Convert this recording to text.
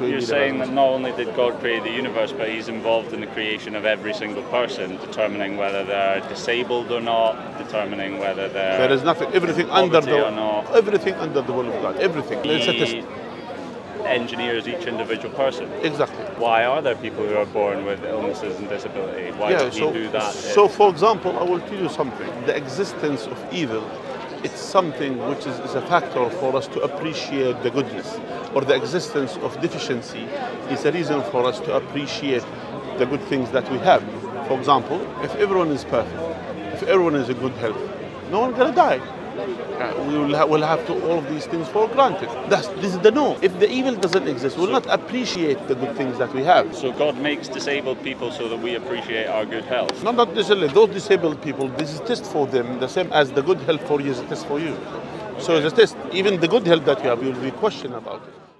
You're saying that not only did God create the universe, but He's involved in the creation of every single person, determining whether they're disabled or not, determining whether they're There is nothing, everything under the or not. everything under the will of God. Everything. It's a test. He engineers each individual person. Exactly. Why are there people who are born with illnesses and disability? Why yeah. did So, He do that? so for example, I will tell you something. The existence of evil, it's something which is, is a factor for us to appreciate the goodness, or the existence of deficiency is a reason for us to appreciate the good things that we have. For example, if everyone is perfect, if everyone is in good health, no one's gonna die. Uh, we will, ha- will have to all of these things for granted. That's, this is the no. If the evil doesn't exist, we'll not appreciate the good things that we have. so God makes disabled people so that we appreciate our good health. Not, not necessarily those disabled people. This is test for them, the same as the good health for you is a test for you. So it's a test. Even the good health that you have, you'll be questioned about it.